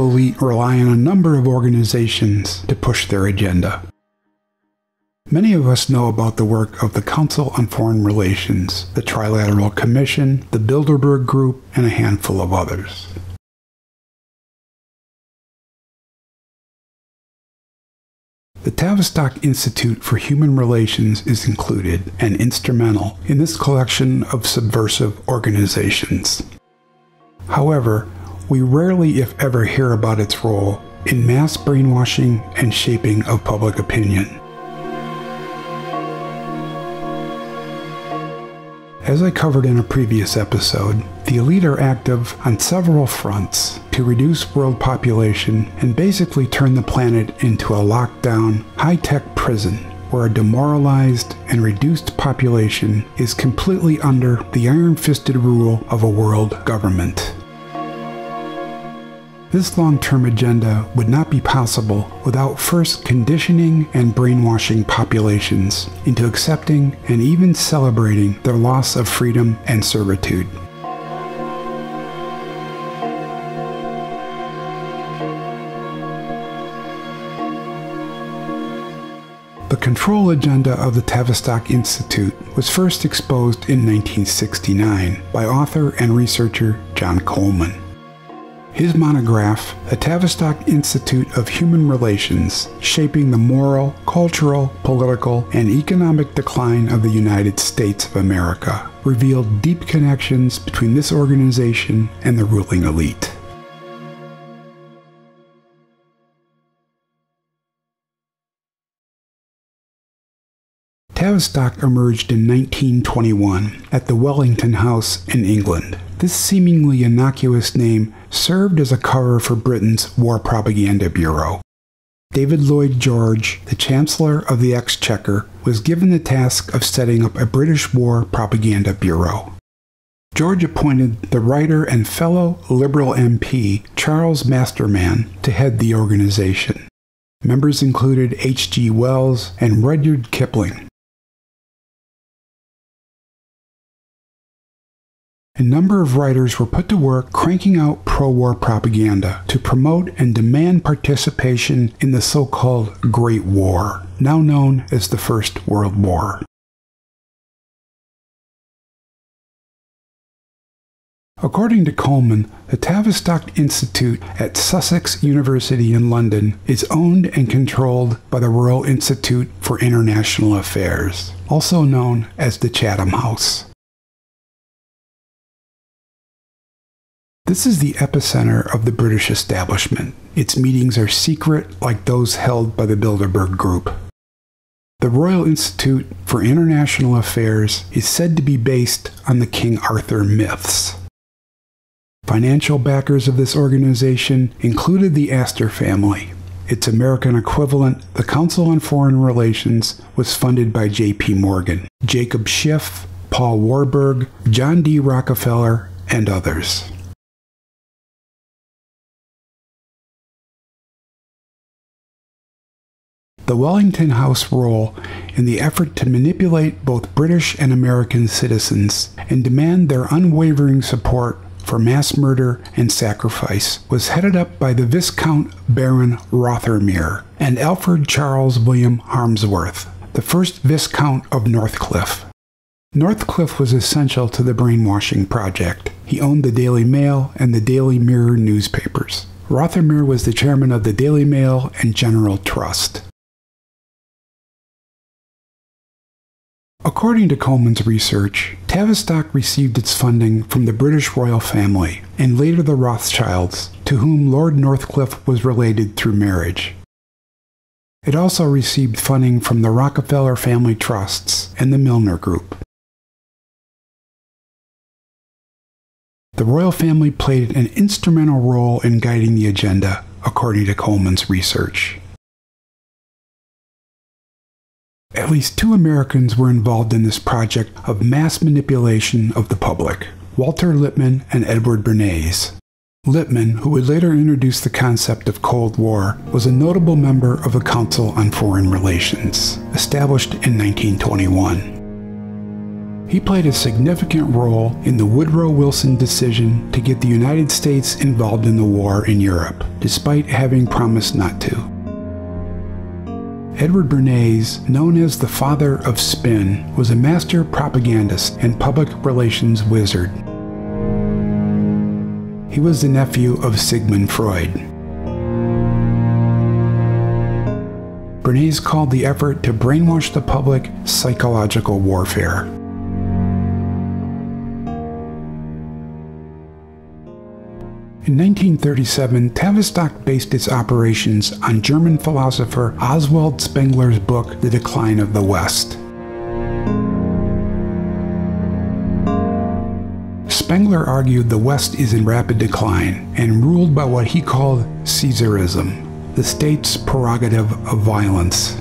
Elite rely on a number of organizations to push their agenda. Many of us know about the work of the Council on Foreign Relations, the Trilateral Commission, the Bilderberg Group, and a handful of others. The Tavistock Institute for Human Relations is included and instrumental in this collection of subversive organizations. However, we rarely, if ever, hear about its role in mass brainwashing and shaping of public opinion. As I covered in a previous episode, the elite are active on several fronts to reduce world population and basically turn the planet into a lockdown, high tech prison where a demoralized and reduced population is completely under the iron fisted rule of a world government. This long term agenda would not be possible without first conditioning and brainwashing populations into accepting and even celebrating their loss of freedom and servitude. The control agenda of the Tavistock Institute was first exposed in 1969 by author and researcher John Coleman. His monograph, The Tavistock Institute of Human Relations Shaping the Moral, Cultural, Political, and Economic Decline of the United States of America, revealed deep connections between this organization and the ruling elite. Tavistock emerged in 1921 at the Wellington House in England. This seemingly innocuous name served as a cover for Britain's War Propaganda Bureau. David Lloyd George, the Chancellor of the Exchequer, was given the task of setting up a British War Propaganda Bureau. George appointed the writer and fellow Liberal MP Charles Masterman to head the organization. Members included H.G. Wells and Rudyard Kipling. A number of writers were put to work cranking out pro war propaganda to promote and demand participation in the so called Great War, now known as the First World War. According to Coleman, the Tavistock Institute at Sussex University in London is owned and controlled by the Royal Institute for International Affairs, also known as the Chatham House. This is the epicenter of the British establishment. Its meetings are secret, like those held by the Bilderberg Group. The Royal Institute for International Affairs is said to be based on the King Arthur myths. Financial backers of this organization included the Astor family. Its American equivalent, the Council on Foreign Relations, was funded by J.P. Morgan, Jacob Schiff, Paul Warburg, John D. Rockefeller, and others. The Wellington House role in the effort to manipulate both British and American citizens and demand their unwavering support for mass murder and sacrifice was headed up by the Viscount Baron Rothermere and Alfred Charles William Harmsworth, the first Viscount of Northcliffe. Northcliffe was essential to the brainwashing project. He owned the Daily Mail and the Daily Mirror newspapers. Rothermere was the chairman of the Daily Mail and General Trust. According to Coleman's research, Tavistock received its funding from the British royal family and later the Rothschilds, to whom Lord Northcliffe was related through marriage. It also received funding from the Rockefeller Family Trusts and the Milner Group. The royal family played an instrumental role in guiding the agenda, according to Coleman's research. At least two Americans were involved in this project of mass manipulation of the public Walter Lippmann and Edward Bernays. Lippmann, who would later introduce the concept of Cold War, was a notable member of the Council on Foreign Relations, established in 1921. He played a significant role in the Woodrow Wilson decision to get the United States involved in the war in Europe, despite having promised not to. Edward Bernays, known as the father of spin, was a master propagandist and public relations wizard. He was the nephew of Sigmund Freud. Bernays called the effort to brainwash the public psychological warfare. In 1937, Tavistock based its operations on German philosopher Oswald Spengler's book, The Decline of the West. Spengler argued the West is in rapid decline and ruled by what he called Caesarism, the state's prerogative of violence.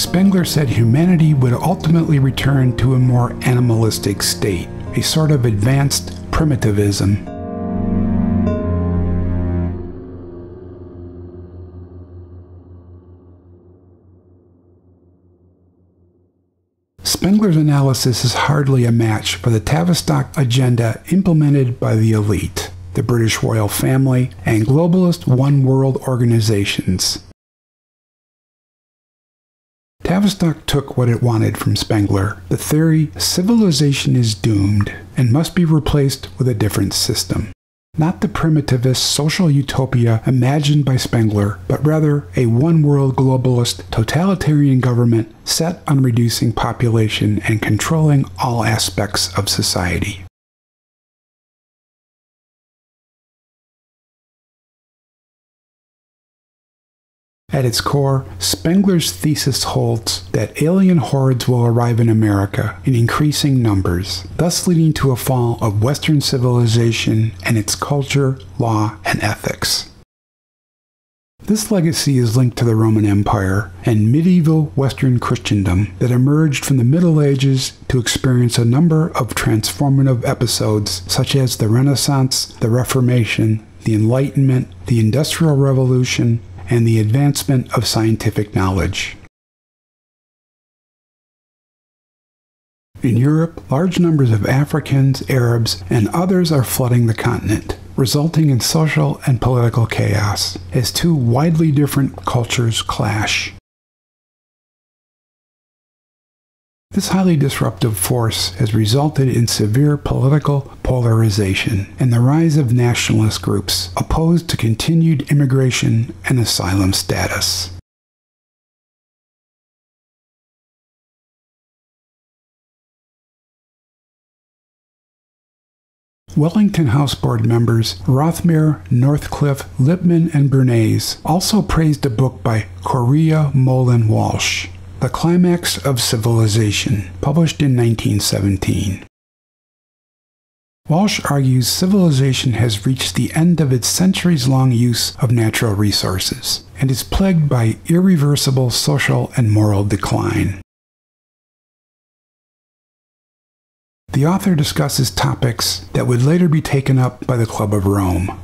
Spengler said humanity would ultimately return to a more animalistic state, a sort of advanced primitivism. Spengler's analysis is hardly a match for the Tavistock agenda implemented by the elite, the British royal family, and globalist one world organizations. Tavistock took what it wanted from Spengler the theory civilization is doomed and must be replaced with a different system. Not the primitivist social utopia imagined by Spengler, but rather a one world globalist totalitarian government set on reducing population and controlling all aspects of society. At its core, Spengler's thesis holds that alien hordes will arrive in America in increasing numbers, thus leading to a fall of Western civilization and its culture, law, and ethics. This legacy is linked to the Roman Empire and medieval Western Christendom that emerged from the Middle Ages to experience a number of transformative episodes such as the Renaissance, the Reformation, the Enlightenment, the Industrial Revolution, and the advancement of scientific knowledge. In Europe, large numbers of Africans, Arabs, and others are flooding the continent, resulting in social and political chaos as two widely different cultures clash. This highly disruptive force has resulted in severe political polarization and the rise of nationalist groups opposed to continued immigration and asylum status. Wellington House Board members Rothermere, Northcliffe, Lippmann, and Bernays also praised a book by Correa Moylan Walsh the Climax of Civilization, published in 1917. Walsh argues civilization has reached the end of its centuries long use of natural resources and is plagued by irreversible social and moral decline. The author discusses topics that would later be taken up by the Club of Rome,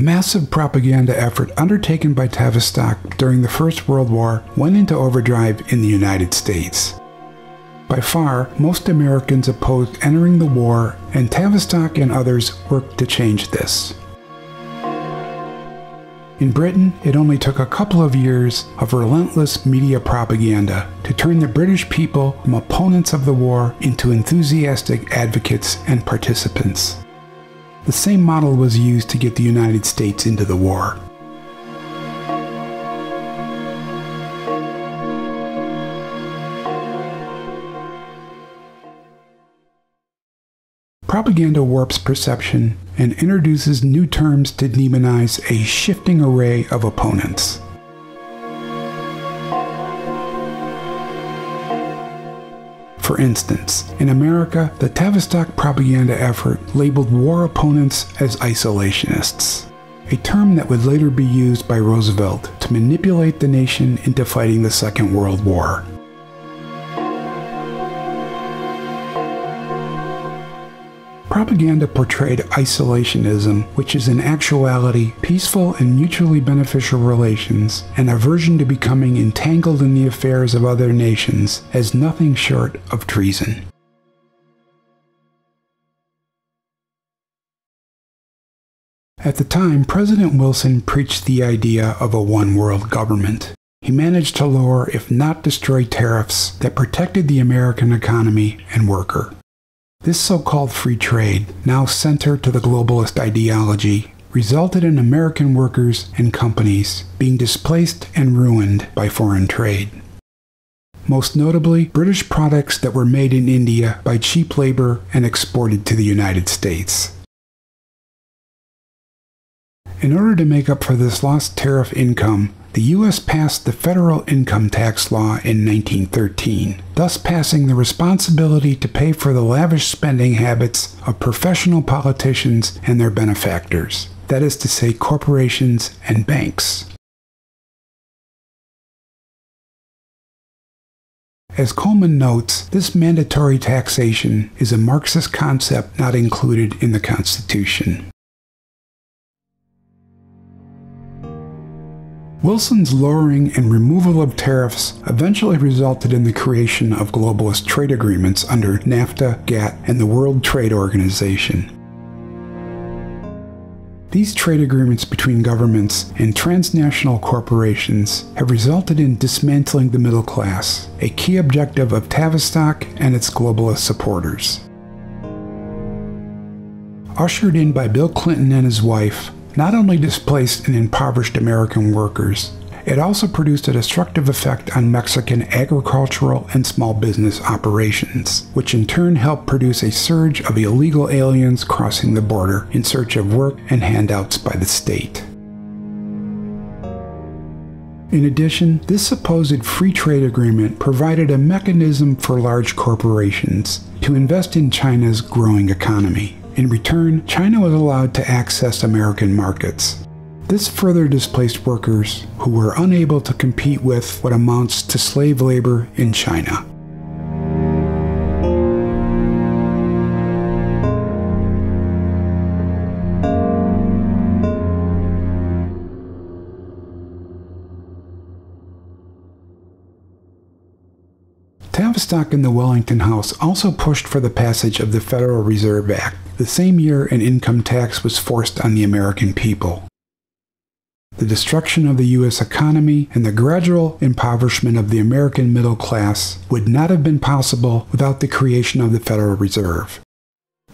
The massive propaganda effort undertaken by Tavistock during the First World War went into overdrive in the United States. By far, most Americans opposed entering the war, and Tavistock and others worked to change this. In Britain, it only took a couple of years of relentless media propaganda to turn the British people from opponents of the war into enthusiastic advocates and participants. The same model was used to get the United States into the war. Propaganda warps perception and introduces new terms to demonize a shifting array of opponents. For instance, in America, the Tavistock propaganda effort labeled war opponents as isolationists, a term that would later be used by Roosevelt to manipulate the nation into fighting the Second World War. Propaganda portrayed isolationism, which is in actuality peaceful and mutually beneficial relations, and aversion to becoming entangled in the affairs of other nations, as nothing short of treason. At the time, President Wilson preached the idea of a one world government. He managed to lower, if not destroy, tariffs that protected the American economy and worker. This so called free trade, now center to the globalist ideology, resulted in American workers and companies being displaced and ruined by foreign trade. Most notably, British products that were made in India by cheap labor and exported to the United States. In order to make up for this lost tariff income, the U.S. passed the Federal Income Tax Law in 1913, thus passing the responsibility to pay for the lavish spending habits of professional politicians and their benefactors, that is to say, corporations and banks. As Coleman notes, this mandatory taxation is a Marxist concept not included in the Constitution. Wilson's lowering and removal of tariffs eventually resulted in the creation of globalist trade agreements under NAFTA, GATT, and the World Trade Organization. These trade agreements between governments and transnational corporations have resulted in dismantling the middle class, a key objective of Tavistock and its globalist supporters. Ushered in by Bill Clinton and his wife, not only displaced and impoverished American workers, it also produced a destructive effect on Mexican agricultural and small business operations, which in turn helped produce a surge of illegal aliens crossing the border in search of work and handouts by the state. In addition, this supposed free trade agreement provided a mechanism for large corporations to invest in China's growing economy. In return, China was allowed to access American markets. This further displaced workers who were unable to compete with what amounts to slave labor in China. Tavistock and the Wellington House also pushed for the passage of the Federal Reserve Act, the same year an income tax was forced on the American people. The destruction of the U.S. economy and the gradual impoverishment of the American middle class would not have been possible without the creation of the Federal Reserve,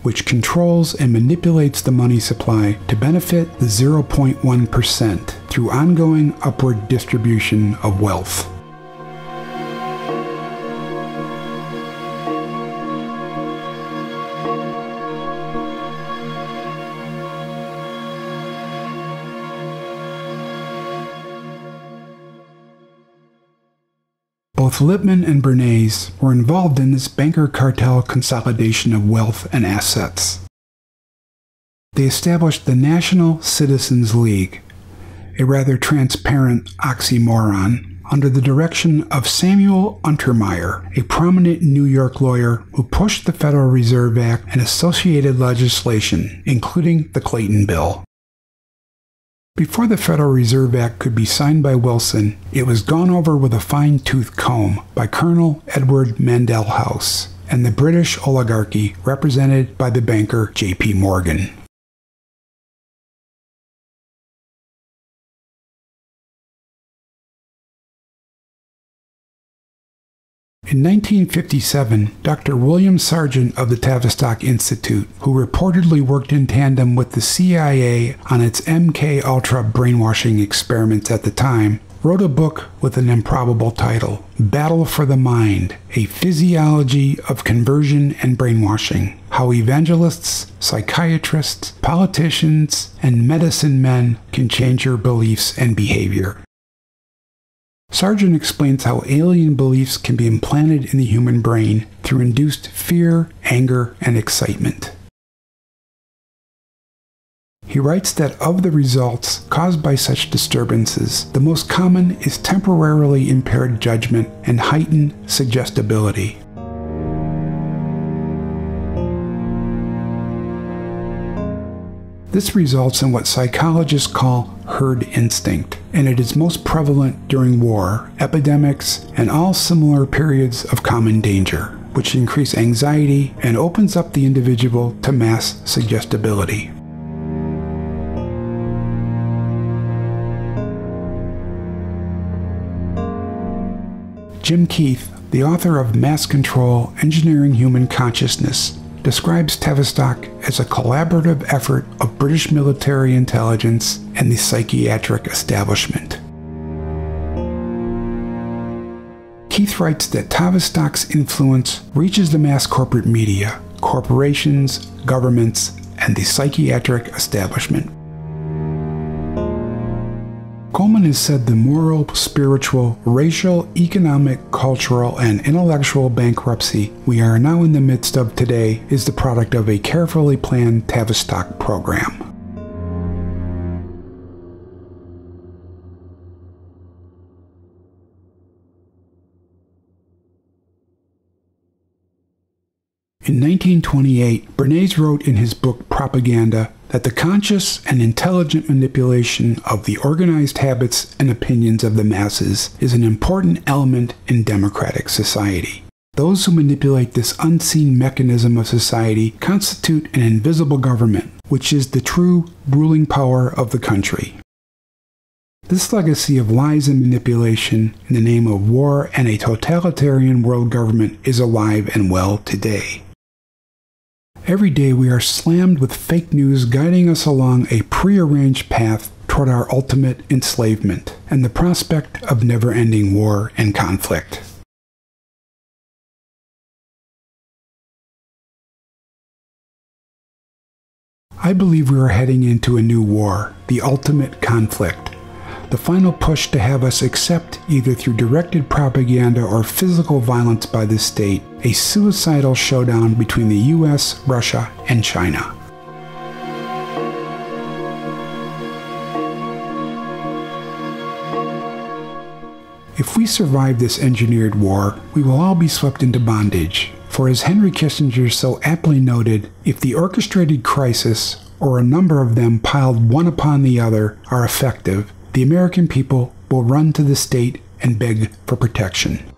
which controls and manipulates the money supply to benefit the 0.1% through ongoing upward distribution of wealth. Both Lippmann and Bernays were involved in this banker cartel consolidation of wealth and assets. They established the National Citizens League, a rather transparent oxymoron, under the direction of Samuel Untermyer, a prominent New York lawyer who pushed the Federal Reserve Act and associated legislation, including the Clayton Bill. Before the Federal Reserve Act could be signed by Wilson, it was gone over with a fine tooth comb by Colonel Edward Mandell House and the British oligarchy represented by the banker J.P. Morgan. In 1957, Dr. William Sargant of the Tavistock Institute, who reportedly worked in tandem with the CIA on its MK Ultra brainwashing experiments at the time, wrote a book with an improbable title, Battle for the Mind: A Physiology of Conversion and Brainwashing: How Evangelists, Psychiatrists, Politicians, and Medicine Men Can Change Your Beliefs and Behavior. Sargant explains how alien beliefs can be implanted in the human brain through induced fear, anger, and excitement. He writes that of the results caused by such disturbances, the most common is temporarily impaired judgment and heightened suggestibility. This results in what psychologists call herd instinct, and it is most prevalent during war, epidemics, and all similar periods of common danger, which increase anxiety and opens up the individual to mass suggestibility. Jim Keith, the author of Mass Control Engineering Human Consciousness, describes Tavistock as a collaborative effort of British military intelligence and the psychiatric establishment. Keith writes that Tavistock's influence reaches the mass corporate media, corporations, governments, and the psychiatric establishment. Coleman has said the moral, spiritual, racial, economic, cultural, and intellectual bankruptcy we are now in the midst of today is the product of a carefully planned Tavistock program. In 1928, Bernays wrote in his book Propaganda that the conscious and intelligent manipulation of the organized habits and opinions of the masses is an important element in democratic society. Those who manipulate this unseen mechanism of society constitute an invisible government, which is the true ruling power of the country. This legacy of lies and manipulation in the name of war and a totalitarian world government is alive and well today. Every day we are slammed with fake news guiding us along a prearranged path toward our ultimate enslavement and the prospect of never ending war and conflict. I believe we are heading into a new war, the ultimate conflict the final push to have us accept, either through directed propaganda or physical violence by the state, a suicidal showdown between the US, Russia, and China. If we survive this engineered war, we will all be swept into bondage. For as Henry Kissinger so aptly noted, if the orchestrated crisis, or a number of them piled one upon the other, are effective, the American people will run to the state and beg for protection.